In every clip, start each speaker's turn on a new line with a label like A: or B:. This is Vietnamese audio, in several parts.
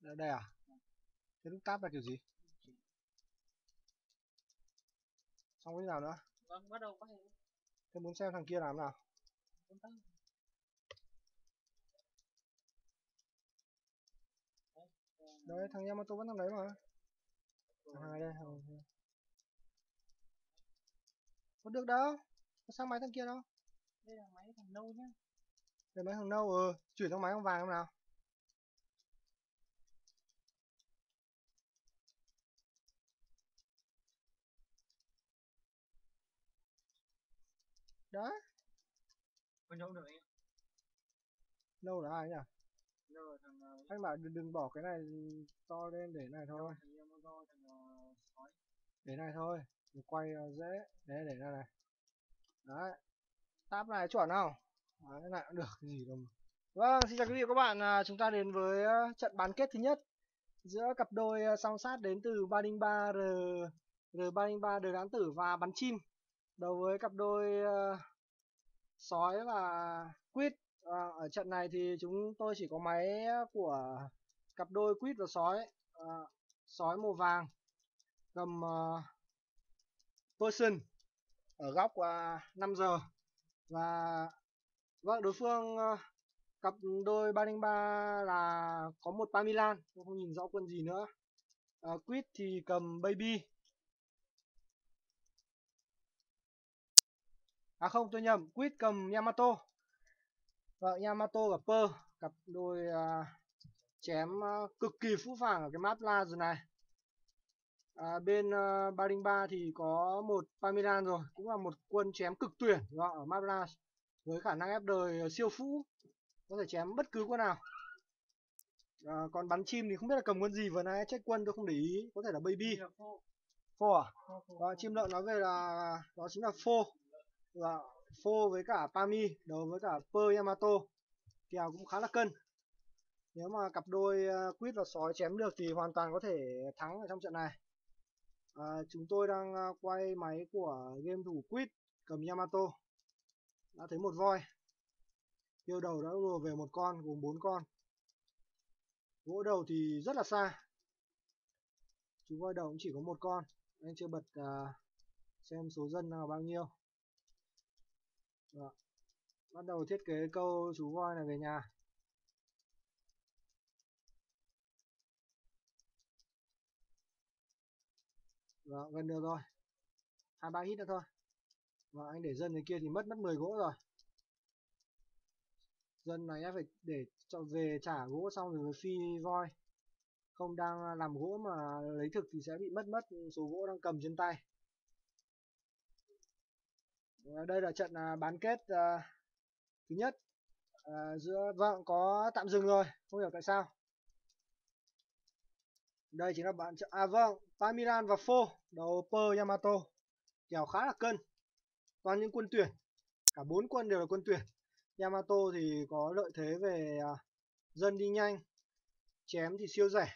A: đây, đây à? Thế lúc táp là kiểu gì? Xong cái nào nữa?
B: Vâng bắt đầu có thể.
A: Thế muốn xem thằng kia làm nào?
B: Đấy, ờ,
A: đấy thằng Yamato vẫn đang đấy mà. Thằng hai đây thằng hai. có được đâu. Có sang máy thằng kia đâu.
B: Đây là máy thằng nâu nhá.
A: Đây máy thằng nâu ừ. Chuyển sang máy thằng vàng không nào đấy
B: con nâu được ạ.
A: nâu là ai nhỉ?
B: Thằng ờ,
A: anh bảo đừng, đừng bỏ cái này to lên để này thôi.
B: ờ,
A: để này thôi để quay ờ, dễ. Đấy để ra này. Đấy. Táp này chuẩn không? Đấy, cái này cũng được cái gì đâu mà. vâng xin chào quý vị và các bạn. À, chúng ta đến với trận bán kết thứ nhất giữa cặp đôi song sát đến từ 303 R R303 đời đáng tử và bắn chim đấu với cặp đôi uh, sói và quýt à, ở trận này thì chúng tôi chỉ có máy của cặp đôi quýt và sói à, sói màu vàng cầm uh, person ở góc uh, 5 giờ. Và vâng đối phương uh, cặp đôi 303 là có một pa Milan tôi không nhìn rõ quân gì nữa. Uh, quýt thì cầm baby. À không tôi nhầm quýt cầm Yamato. Vâng Yamato và Per cặp đôi uh, chém uh, cực kỳ phũ phàng ở cái map Laz này. À, bên uh, 303 thì có một Pamiran rồi cũng là một quân chém cực tuyển vâng, ở map Laz với khả năng ép đời siêu phũ có thể chém bất cứ quân nào. À, còn bắn chim thì không biết là cầm quân gì vừa nãy check quân tôi không để ý có thể là baby.
B: Phô.
A: Phô à?
B: Phô phô.
A: Và chim lợn nói về là đó chính là phô Dạ, và phô với cả Pami đấu với cả Per Yamato. Kèo cũng khá là cân. Nếu mà cặp đôi ờ, quýt và sói chém được thì hoàn toàn có thể thắng ở trong trận này. À, chúng tôi đang ờ, quay máy của game thủ quýt cầm Yamato. Đã thấy một voi. Tiêu đầu đã lùa về một con gồm bốn con. Gỗ đầu thì rất là xa. Chú voi đầu cũng chỉ có một con. Anh chưa bật uh, xem số dân là bao nhiêu. Rồi. bắt đầu thiết kế câu chú voi này về nhà. Rồi, gần được rồi. Hai ba hit nữa thôi. Và anh để dân này kia thì mất mất 10 gỗ rồi. Dân này phải để cho về trả gỗ xong rồi mới phi voi. Không đang làm gỗ mà lấy thực thì sẽ bị mất mất số gỗ đang cầm trên tay. Ờ, đây là trận à, bán kết à, thứ nhất. À, giữa vâng có tạm dừng rồi không hiểu tại sao. Đây chính là bạn trận à vâng Pamiran và Phô đầu Per Yamato. Kèo khá là cân. Toàn những quân tuyển cả bốn quân đều là quân tuyển. Yamato thì có lợi thế về à, dân đi nhanh chém thì siêu rẻ.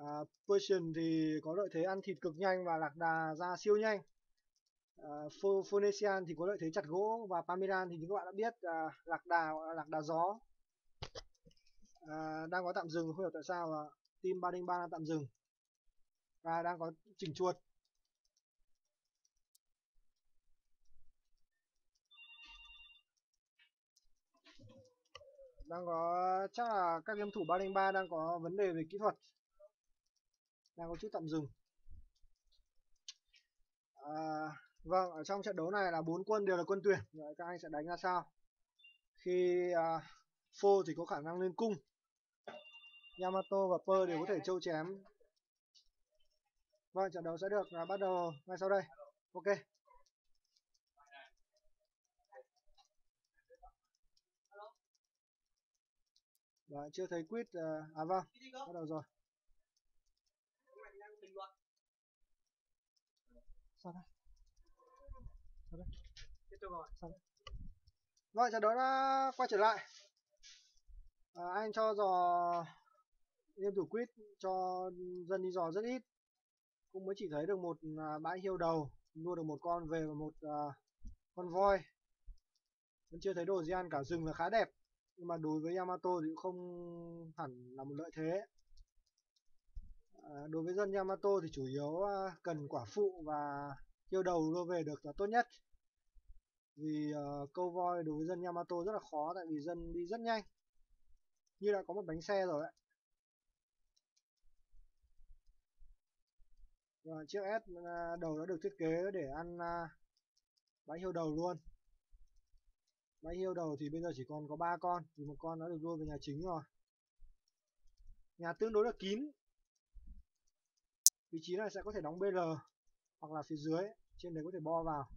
A: Uh, Persian thì có lợi thế ăn thịt cực nhanh và lạc đà ra siêu nhanh uh, Phoenician thì có lợi thế chặt gỗ và Pamiran thì như các bạn đã biết uh, lạc đà lạc đà gió. Uh, đang có tạm dừng không hiểu tại sao mà team 303 đang tạm dừng. Và đang có chỉnh chuột. Đang có chắc là các game thủ 303 đang có vấn đề về kỹ thuật. Đang có chút tạm dừng. À, vâng ở trong trận đấu này là bốn quân đều là quân tuyển. Vậy các anh sẽ đánh ra sao? Khi à, phô thì có khả năng lên cung. Yamato và Per đều có thể châu chém. Vâng trận đấu sẽ được à, bắt đầu ngay sau đây. Ok. Đấy, chưa thấy quýt à, à vâng bắt đầu rồi. Sao đây
B: tiếp tục rồi.
A: Vâng, trận đấu đã quay trở lại. À, anh cho dò game thủ quýt cho dân đi dò rất ít. Cũng mới chỉ thấy được một à, bãi hiêu đầu mua được một con về và một à, con voi. Vẫn chưa thấy đồ gì ăn cả rừng là khá đẹp. Nhưng mà đối với Yamato thì cũng không hẳn hẳn là một lợi thế. À, đối với dân Yamato thì chủ yếu à, cần quả phụ và chiêu đầu đưa về được là tốt nhất. Vì uh, câu voi đối với dân Yamato rất là khó tại vì dân đi rất nhanh. Như đã có một bánh xe rồi đấy và chiếc S uh, đầu đã được thiết kế để ăn uh, bãi hiêu đầu luôn. Bãi hiêu đầu thì bây giờ chỉ còn có ba con vì một con đã được đưa về nhà chính rồi. Nhà tương đối là kín. Vị trí này sẽ có thể đóng BR hoặc là phía dưới trên đấy có thể bo vào.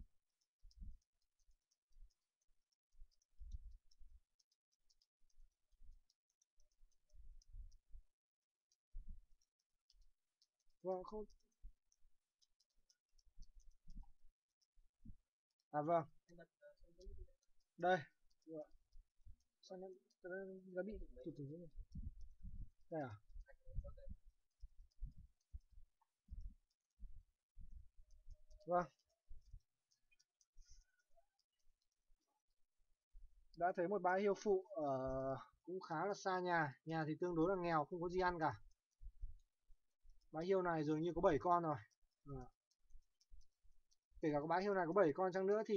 A: Vâng không. À vâng. Đây. Sao nó, nó bị tụt tụt này? Đây à? Vâng. Đã thấy một bãi hiêu phụ ở cũng khá là xa nhà. Nhà thì tương đối là nghèo không có gì ăn cả. Bãi hiêu này dường như có 7 con rồi. À. kể cả cái bãi hiêu này có 7 con chăng nữa thì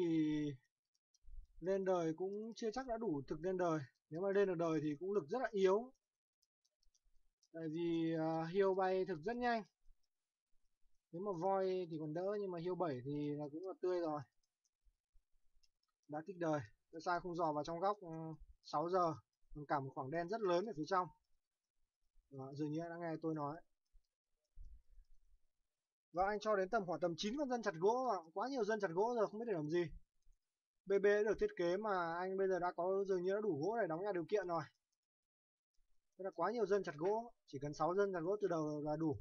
A: lên đời cũng chưa chắc đã đủ thực lên đời. Nếu mà lên được đời thì cũng lực rất là yếu. Tại vì uh, hiêu bay thực rất nhanh nếu mà voi thì còn đỡ nhưng mà hiêu bảy thì là cũng là tươi rồi. Đã kích đời. Tại sai không dò vào trong góc ừ, 6 giờ. Còn cả một khoảng đen rất lớn ở phía trong. Đó, dường như đã nghe tôi nói. Và anh cho đến tầm khoảng tầm 9 con dân chặt gỗ mà quá nhiều dân chặt gỗ rồi không biết để làm gì. BB được thiết kế mà anh bây giờ đã có dường như đã đủ gỗ để đóng nhà điều kiện rồi. Thế là quá nhiều dân chặt gỗ. Chỉ cần 6 dân chặt gỗ từ đầu là đủ.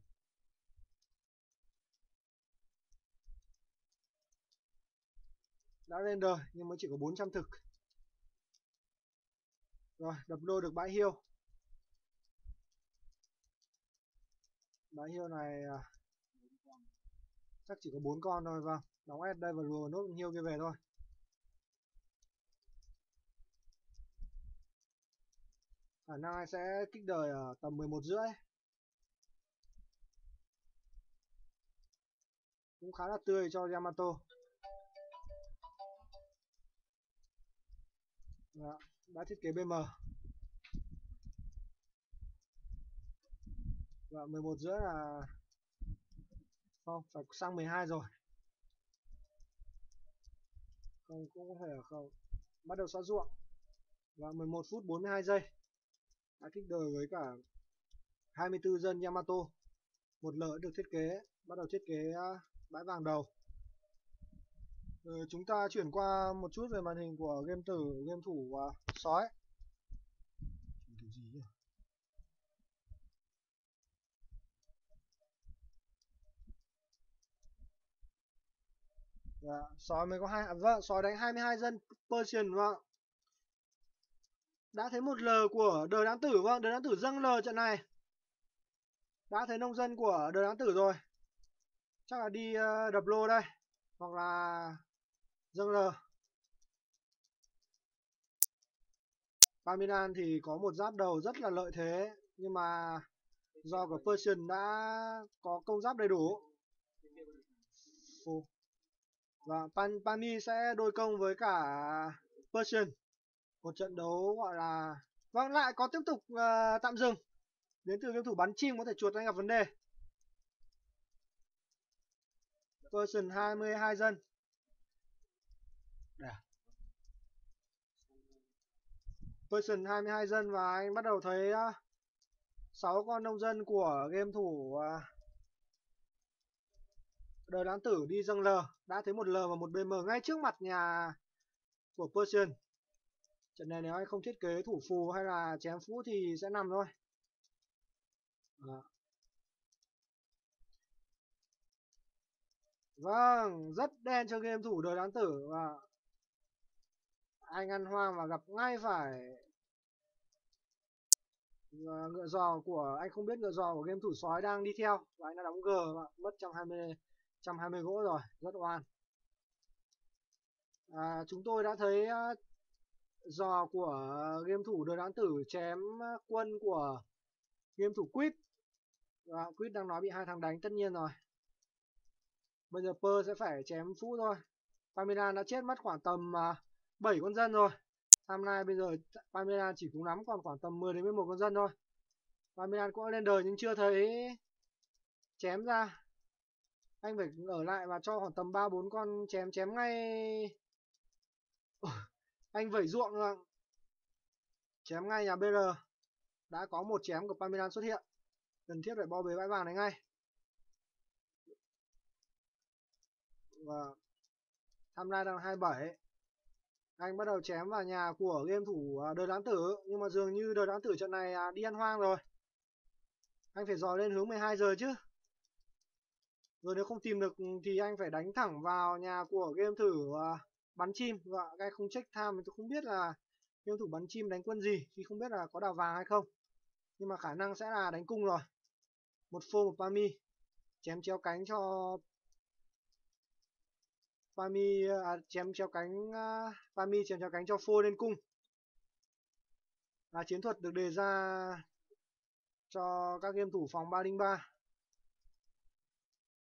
A: Đã lên đời, nhưng mới chỉ có 400 thực. Rồi, đập lô được bãi hiêu. Bãi hiêu này à, chắc chỉ có bốn con thôi vâng. Đóng S đây và lùa nốt hiêu kia về thôi. Khả năng sẽ kích đời ở tầm 11 rưỡi. Cũng khá là tươi cho Yamato. Đó, đã thiết kế BM Và 11 rưỡi là không phải sang 12 rồi. Không cũng có thể là không. Bắt đầu xóa ruộng. Dạ, Và 11 phút 42 giây. Đã kích đời với cả 24 dân Yamato. Một lỡ được thiết kế bắt đầu thiết kế à, bãi vàng đầu ừ, chúng ta chuyển qua một chút về màn hình của game tử game thủ và sói cái gì nhỉ? Dạ, sói mới có hai à, vâng, sói đánh 22 dân Persian vâng. Đã thấy một lờ của đời đáng tử vâng, đời đáng tử dâng lờ trận này. Đã thấy nông dân của đời đáng tử rồi. Chắc là đi uh, đập lô đây. Hoặc là dâng lờ. Paminan thì có một giáp đầu rất là lợi thế. Nhưng mà do của Persian đã có công giáp đầy đủ. Ồ. và Pan Pani sẽ đôi công với cả Persian một trận đấu gọi là vâng lại có tiếp tục uh, tạm dừng đến từ game thủ bắn chim có thể chuột đang gặp vấn đề Persian 22 dân đây à. Person 22 dân và anh bắt đầu thấy uh, 6 con nông dân của game thủ uh, đời lãng tử đi dâng L đã thấy một L và một BM ngay trước mặt nhà của Persian. Trận này nếu anh không thiết kế thủ phù hay là chém phũ thì sẽ nằm thôi. À. vâng rất đen cho game thủ đời đáng tử và anh ăn hoang và gặp ngay phải và ngựa giò của anh không biết ngựa giò của game thủ sói đang đi theo và anh đã đóng G và mất 120 120 gỗ rồi rất oan. À, chúng tôi đã thấy ờ, giò của game thủ đời đáng tử chém ờ, quân của game thủ quýt. Và quýt đang nói bị hai thằng đánh tất nhiên rồi. Bây giờ pơ sẽ phải chém phũ thôi. Pamiran đã chết mất khoảng tầm uh, 7 con dân rồi Tham nay bây giờ Pamela chỉ cũng nắm còn khoảng tầm 10 đến 11 con dân thôi. Pamela cũng lên đời nhưng chưa thấy chém ra. Anh phải ở lại và cho khoảng tầm 3 4 con chém chém ngay. Anh vẩy ruộng rồi chém ngay nhà BR đã có một chém của Pamiran xuất hiện. Cần thiết phải bo bế bãi vàng này ngay. Và tham lai đang 27 anh bắt đầu chém vào nhà của game thủ à, đời đáng tử. Nhưng mà dường như đời đáng tử trận này à, đi ăn hoang rồi. Anh phải dò lên hướng 12 giờ chứ. Rồi nếu không tìm được ừ, thì anh phải đánh thẳng vào nhà của game thủ à, bắn chim. Và cái không check time tôi không biết là game thủ bắn chim đánh quân gì thì không biết là có đào vàng hay không. Nhưng mà khả năng sẽ là đánh cung rồi. Một phô một pami. Chém chéo cánh cho Pami à, chém chéo cánh Pami chém chéo cánh cho phô lên cung. Là chiến thuật được đề ra cho các game thủ phòng 303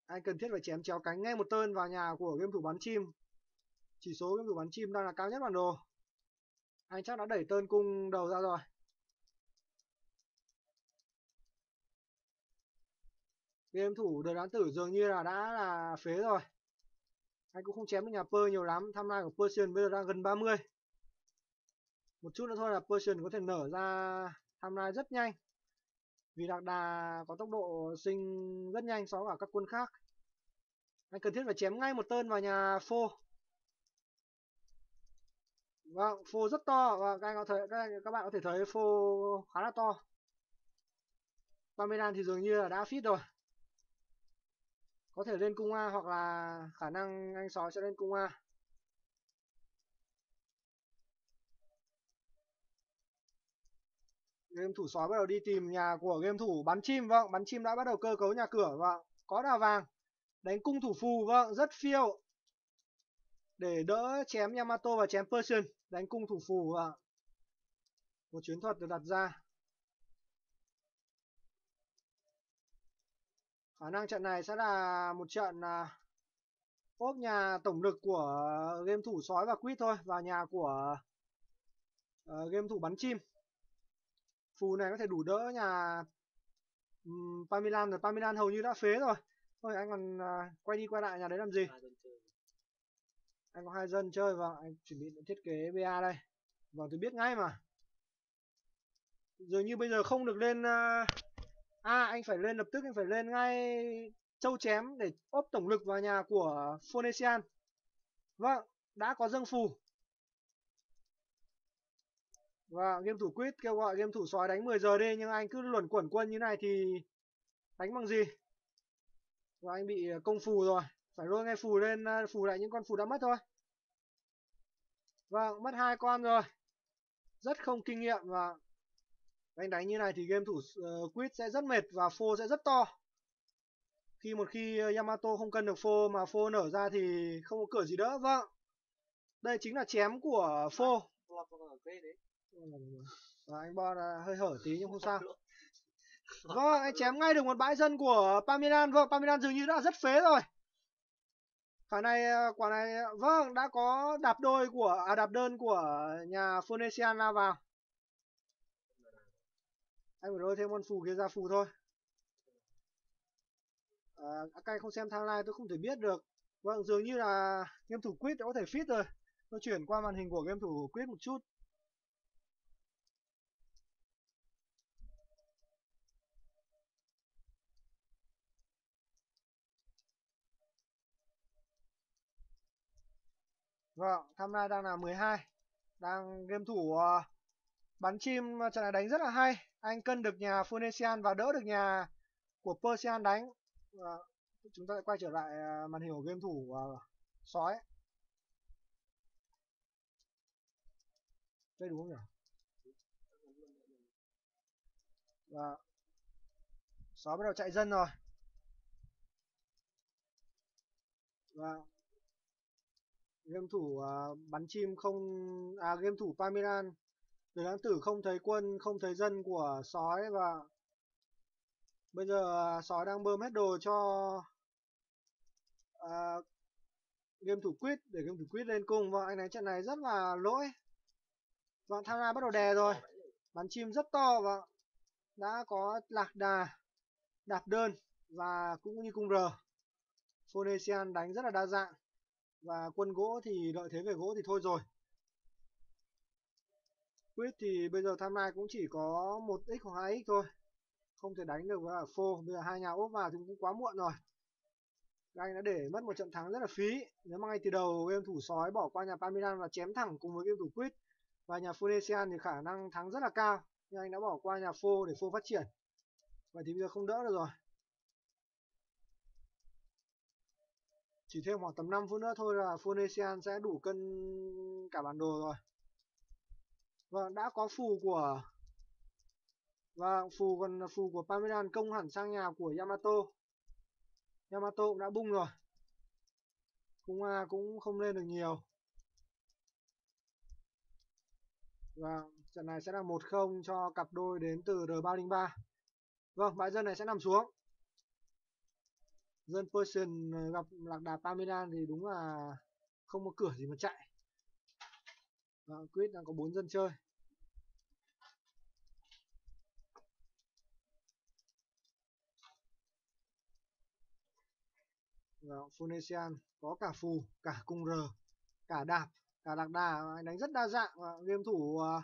A: anh cần thiết phải chém chéo cánh ngay một tơn vào nhà của game thủ bắn chim. Chỉ số game thủ bắn chim đang là cao nhất bản đồ. Anh chắc đã đẩy tơn cung đầu ra rồi. Game thủ đời đoán tử dường như là đã là phế rồi anh cũng không chém được nhà Pơ nhiều lắm tham lai của Persian bây giờ đang gần 30 một chút nữa thôi là Persian có thể nở ra tham lai rất nhanh. Vì Lạc Đà có tốc độ sinh rất nhanh so với các quân khác. Anh cần thiết phải chém ngay một tơn vào nhà phô vâng phô rất to. Và các anh có thể các, các bạn có thể thấy phô khá là to. Parmesan thì dường như là đã fit rồi có thể lên cung A hoặc là khả năng anh sói sẽ lên cung A. Game thủ sói bắt đầu đi tìm nhà của game thủ bắn chim vâng. Bắn chim đã bắt đầu cơ cấu nhà cửa vâng. Có đào vàng, đánh cung thủ phù vâng. Rất phiêu. Để đỡ chém Yamato và chém Persian, đánh cung thủ phù vâng. Một chiến thuật được đặt ra. Khả năng trận này sẽ là một trận à, ốp nhà tổng lực của game thủ sói và quýt thôi và nhà của uh, game thủ bắn chim. Phù này có thể đủ đỡ nhà um, Pamilan rồi. Pamilan hầu như đã phế rồi. Thôi anh còn uh, quay đi quay lại nhà đấy làm gì? Anh có hai dân chơi và anh chuẩn bị thiết kế ba đây. Vâng tôi biết ngay mà. Dường như bây giờ không được lên uh, À anh phải lên lập tức anh phải lên ngay châu chém để ốp tổng lực vào nhà của Phoenician. Vâng, đã có dâng phù. Và game thủ quýt kêu gọi game thủ sói đánh 10 giờ đi nhưng anh cứ luẩn quẩn quân như này thì đánh bằng gì? Và anh bị ờ, công phù rồi. Phải lôi ngay phù lên ờ, phù lại những con phù đã mất thôi. Vâng, mất hai con rồi. Rất không kinh nghiệm và anh đánh như này thì game thủ uh, quýt sẽ rất mệt và phô sẽ rất to. Khi một khi ờ, Yamato không cân được phô mà phô nở ra thì không có cửa gì đỡ. Vâng. Đây chính là chém của phô. Và anh bo là hơi hở tí nhưng không sao. Vâng anh chém ngay được một bãi dân của Pamiran. Vâng Pamiran dường như đã rất phế rồi. Phải này ờ, quả này vâng đã có đạp đôi của à đạp đơn của nhà Phoenician vào anh phải lôi thêm con phù kia ra phù thôi. À, à, các anh không xem timeline tôi không thể biết được. Vâng dường như là game thủ quýt đã có thể fit rồi. Tôi chuyển qua màn hình của game thủ quýt một chút. Vâng, timeline đang là 12 Đang game thủ uh, bắn chim ờ, trận này đánh rất là hay. Anh cân được nhà Phoenician và đỡ được nhà của Persian đánh. À, chúng ta lại quay trở lại ờ, màn hình của game thủ à, sói. Đây đúng không nhỉ? Và sói bắt đầu chạy dân rồi. Và game thủ à, bắn chim không à game thủ Pamiran Người lãng tử không thấy quân, không thấy dân của sói và bây giờ à, sói đang bơm hết đồ cho à, game thủ quýt để game thủ quýt lên cung. Và anh này trận này rất là lỗi. Và tham gia bắt đầu đè rồi. Bắn chim rất to và đã có lạc đà đạp đơn và cũng như cung r Phoenician đánh rất là đa dạng và quân gỗ thì lợi thế về gỗ thì thôi rồi. Quýt thì bây giờ tham lai cũng chỉ có một x hoặc hai x thôi. Không thể đánh được với phô bây giờ hai nhà úp vào thì cũng quá muộn rồi. Anh đã để mất một trận thắng rất là phí. Nếu mà ngay từ đầu game thủ sói bỏ qua nhà Pamiran và chém thẳng cùng với game thủ Quýt và nhà Phoenician thì khả năng thắng rất là cao, nhưng anh đã bỏ qua nhà phô để phô phát triển. Vậy thì bây giờ không đỡ được rồi. Chỉ thêm khoảng tầm 5 phút nữa thôi là Phoenician sẽ đủ cân cả bản đồ rồi vâng đã có phù của và vâng, phù còn phù của Pamiran công hẳn sang nhà của Yamato. Yamato cũng đã bung rồi. Cung A à, cũng không lên được nhiều. Và vâng, trận này sẽ là một không cho cặp đôi đến từ R303 vâng bãi dân này sẽ nằm xuống. Dân Persian gặp lạc đà Pamiran thì đúng là không có cửa gì mà chạy. Ờ, và Quýt đang có bốn dân chơi. Và Phoenician có cả phù cả cung r cả đạp cả lạc đà anh đánh rất đa dạng và game thủ uh,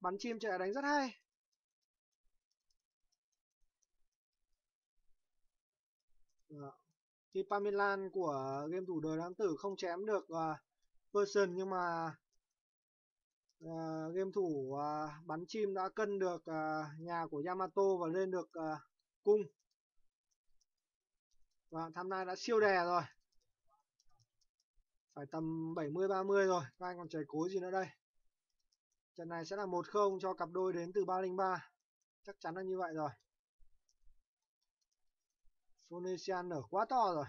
A: bắn chim chạy đánh rất hay. Ờ, Khi Pamilan của game thủ đời lãng tử không chém được uh, person nhưng mà uh, game thủ uh, bắn chim đã cân được uh, nhà của Yamato và lên được uh, cung. Và tham nay đã siêu đè rồi. Phải tầm 70-30 rồi các anh còn chảy cối gì nữa đây. Trận này sẽ là 1-0 cho cặp đôi đến từ 303 chắc chắn là như vậy rồi. Phoenician nở quá to rồi.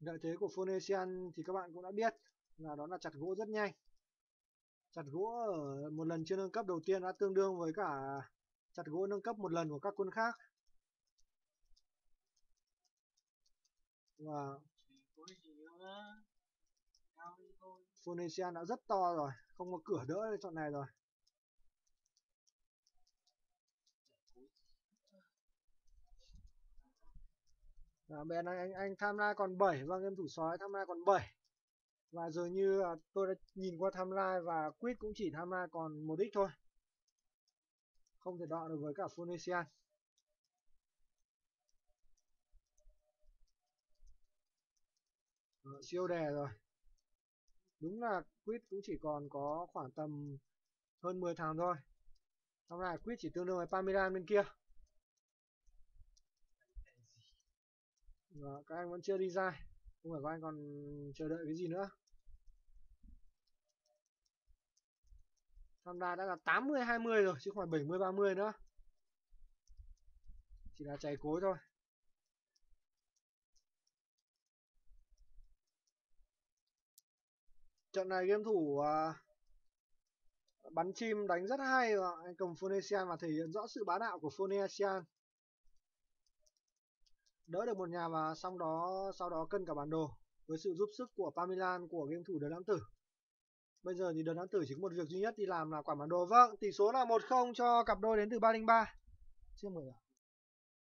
A: Lợi thế của Phoenician thì các bạn cũng đã biết là đó là chặt gỗ rất nhanh. Chặt gỗ ở một lần chưa nâng cấp đầu tiên đã tương đương với cả chặt gỗ nâng cấp một lần của các quân khác. Và Phoenician đã rất to rồi không có cửa đỡ chọn này rồi. À, bên anh, anh anh tham La còn 7 vâng em thủ sói tham La còn 7 và dường như tôi đã nhìn qua tham lai và quýt cũng chỉ tham gia còn một đích thôi. Không thể đọ được với cả Phoenician ờ, siêu đè rồi. Đúng là quýt cũng chỉ còn có khoảng tầm hơn 10 tháng thôi. Trong này quýt chỉ tương đương với Pamiran bên kia. Và các anh vẫn chưa đi ra không phải các anh còn chờ đợi cái gì nữa. Tham gia đã là 80 20 rồi chứ không phải 70 30 nữa. Chỉ là chảy cối thôi. Trận này game thủ uh, bắn chim đánh rất hay và anh cầm Phonesian và thể hiện rõ sự bá đạo của Phonesian đỡ được một nhà và xong đó, sau đó cân cả bản đồ với sự giúp sức của Pamilan của game thủ Đờ Lãng Tử. Bây giờ thì Đờ Lãng Tử chỉ có một việc duy nhất, đi làm là quản bản đồ. Vâng tỷ số là 1-0 cho cặp đôi đến từ 303 chưa mở à?